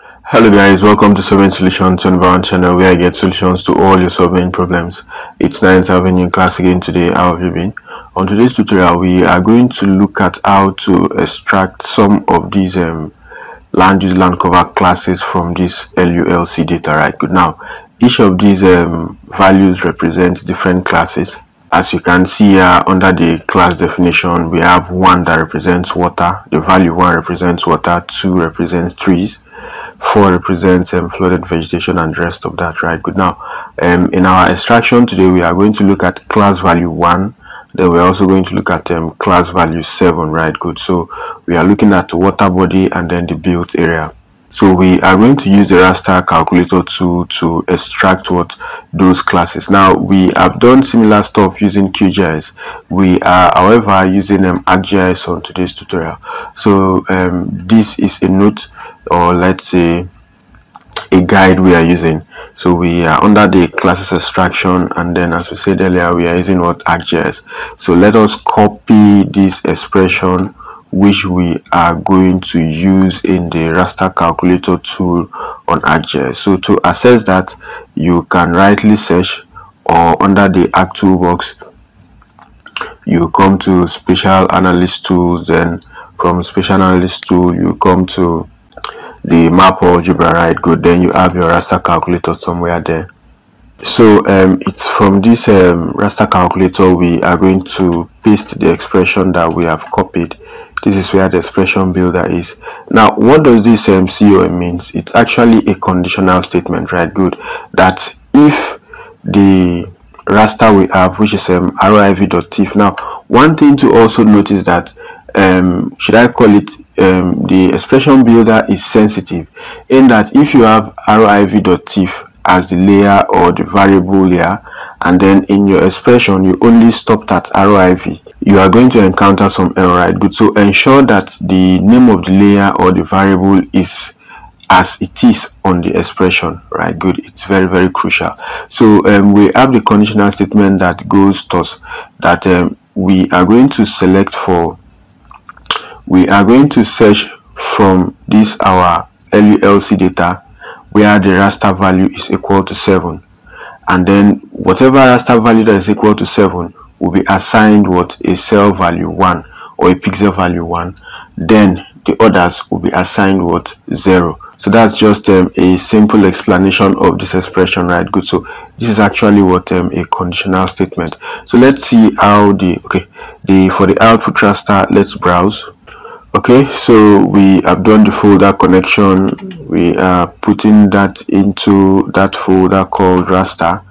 Hello guys, welcome to Surveying Solutions on Bound channel where I get solutions to all your solving problems. It's nice 9th Avenue class again today. How have you been? On today's tutorial, we are going to look at how to extract some of these um, land use land cover classes from this LULC data, right? Good. Now, each of these um, values represents different classes as you can see here under the class definition we have one that represents water the value one represents water two represents trees four represents um, flooded vegetation and rest of that right good now um, in our extraction today we are going to look at class value one then we're also going to look at um, class value 7 right good so we are looking at water body and then the built area so we are going to use the raster calculator tool to extract what those classes. Now we have done similar stuff using QGIS. We are however using um, ArcGIS on today's tutorial. So um, this is a note or let's say a guide we are using. So we are under the classes extraction and then as we said earlier we are using what ArcGIS. So let us copy this expression which we are going to use in the raster calculator tool on ArcGIS. So to access that, you can rightly search or under the Arc toolbox, you come to Spatial Analyst tools. Then from Spatial Analyst tool, you come to the Map Algebra. Right, good. Then you have your raster calculator somewhere there so um, it's from this um, raster calculator we are going to paste the expression that we have copied this is where the expression builder is now what does this um, Con means it's actually a conditional statement right good that if the raster we have which is um, roiv.tif now one thing to also notice that um, should I call it um, the expression builder is sensitive in that if you have roiv.tif as the layer or the variable layer and then in your expression you only stopped at ROIV you are going to encounter some error right? Good. So ensure that the name of the layer or the variable is as it is on the expression right? Good. It's very very crucial. So um, we have the conditional statement that goes to us that um, we are going to select for we are going to search from this our LULC data where the raster value is equal to 7 and then whatever raster value that is equal to 7 will be assigned what? A cell value 1 or a pixel value 1 then the others will be assigned what? 0 so that's just um, a simple explanation of this expression right? Good. So this is actually what um, a conditional statement. So let's see how the okay the for the output raster let's browse okay so we have done the folder connection. We are putting that into that folder called raster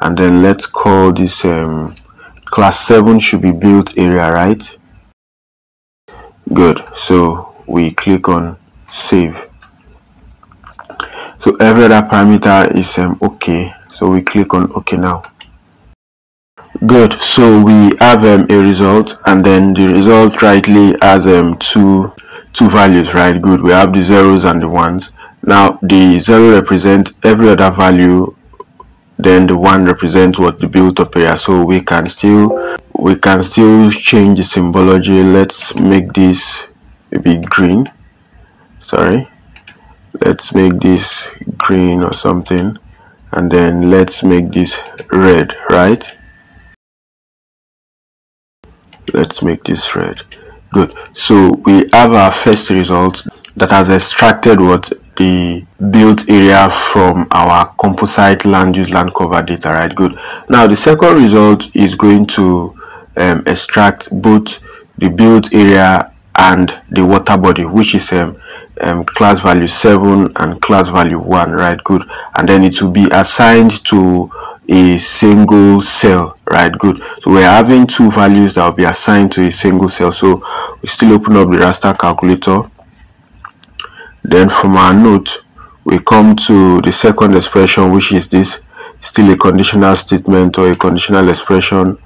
and then let's call this um, class 7 should be built area right? Good. So we click on save. So every other parameter is um, okay. So we click on ok now good. So we have um, a result and then the result rightly has um, two two values right? Good. We have the zeros and the ones. Now the zero represent every other value then the one represents what the built up area so we can still we can still change the symbology. Let's make this maybe green. Sorry. Let's make this green or something. And then let's make this red right let's make this red. Good. So we have our first result that has extracted what the built area from our composite land use land cover data right? Good. Now the second result is going to um, extract both the built area and the water body which is um, um, class value 7 and class value 1 right? Good. And then it will be assigned to a single cell right good. So we're having two values that will be assigned to a single cell. So we still open up the raster calculator. Then from our note we come to the second expression which is this. Still a conditional statement or a conditional expression.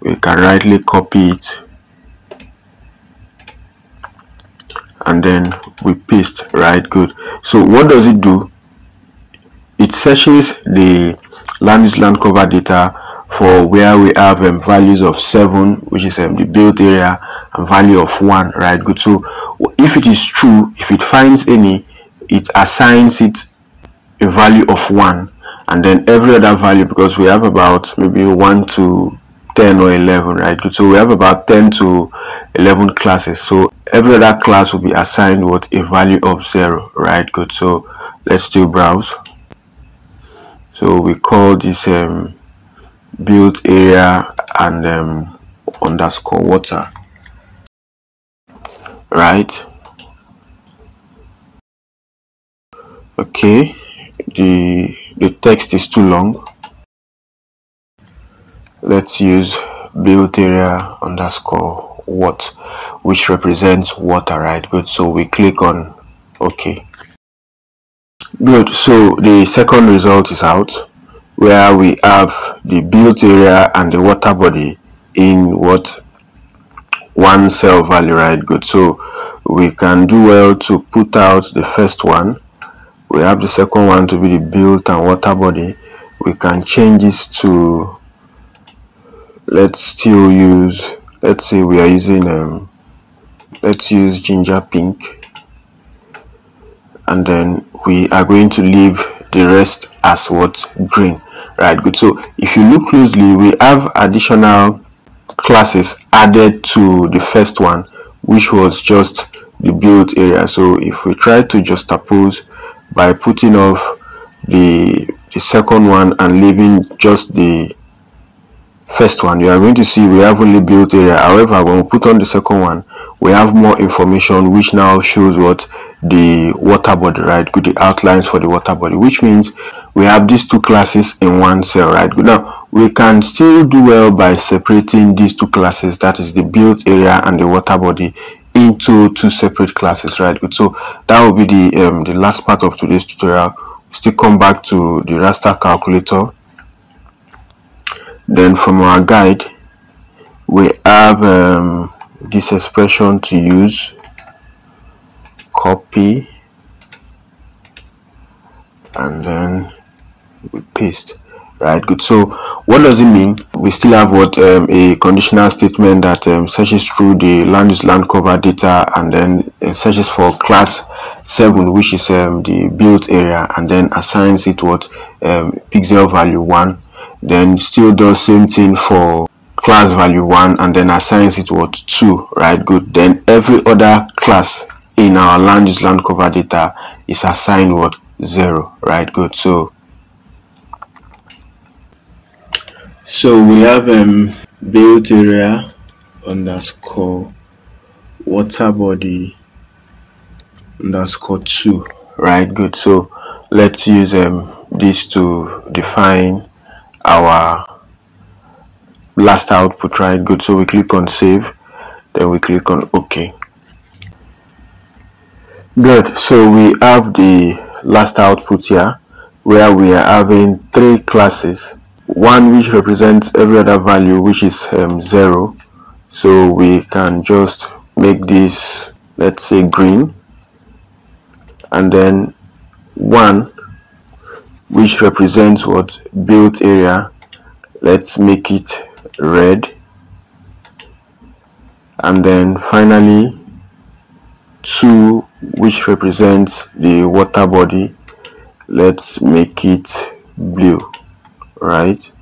We can rightly copy it. And then we paste. Right good. So what does it do? It searches the land use land cover data for where we have um, values of 7 which is um, the built area and value of 1 right? Good. So if it is true if it finds any it assigns it a value of 1 and then every other value because we have about maybe 1 to 10 or 11 right? Good. so we have about 10 to 11 classes. So every other class will be assigned with a value of 0 right? Good. So let's do browse. So we call this um, build area and um, underscore water. Right? Okay. The the text is too long. Let's use build area underscore what which represents water right? Good. So we click on okay. Good. So the second result is out where we have the built area and the water body in what one cell value right good. So we can do well to put out the first one. We have the second one to be the built and water body. We can change this to let's still use let's say we are using um let's use ginger pink. And then we are going to leave the rest as what? Green right good. So if you look closely we have additional classes added to the first one which was just the build area. So if we try to juxtapose by putting off the the second one and leaving just the first one you are going to see we have only built area. However when we put on the second one we have more information which now shows what the water body right? Good the outlines for the water body which means we have these two classes in one cell right? Good now we can still do well by separating these two classes that is the built area and the water body into two separate classes right? Good. So that will be the um, the last part of today's tutorial. We still come back to the raster calculator. Then from our guide we have um, this expression to use copy and then we paste right? Good. So what does it mean? We still have what um, a conditional statement that um, searches through the land use land cover data and then searches for class 7 which is um, the built area and then assigns it what um, pixel value 1 then still does same thing for class value 1 and then assigns it what 2 right? Good. Then every other class in our land use land cover data is assigned what? 0 right? Good. So so we have um built area underscore water body underscore 2 right? Good. So let's use um this to define our last output right? Good. So we click on save then we click on ok good. So we have the last output here where we are having three classes. One which represents every other value which is um, zero. So we can just make this let's say green. And then one which represents what? Built area. Let's make it red. And then finally 2 which represents the water body. Let's make it blue right?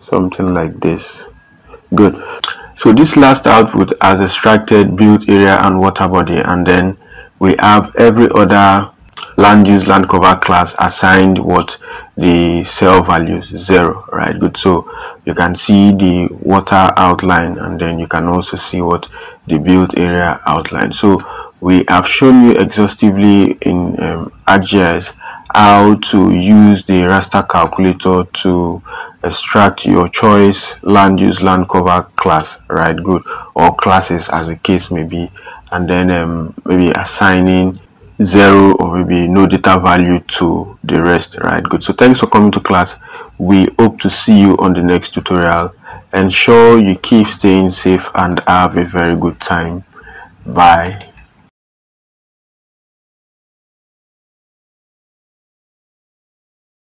Something like this. Good. So this last output has extracted built area and water body and then we have every other land use land cover class assigned what the cell values zero right? Good. So you can see the water outline and then you can also see what the built area outline. So we have shown you exhaustively in um, ArcGIS how to use the raster calculator to extract your choice land use land cover class right? Good. Or classes as the case may be. And then um, maybe assigning zero or maybe no data value to the rest right? Good. So thanks for coming to class. We hope to see you on the next tutorial. Ensure you keep staying safe and have a very good time. Bye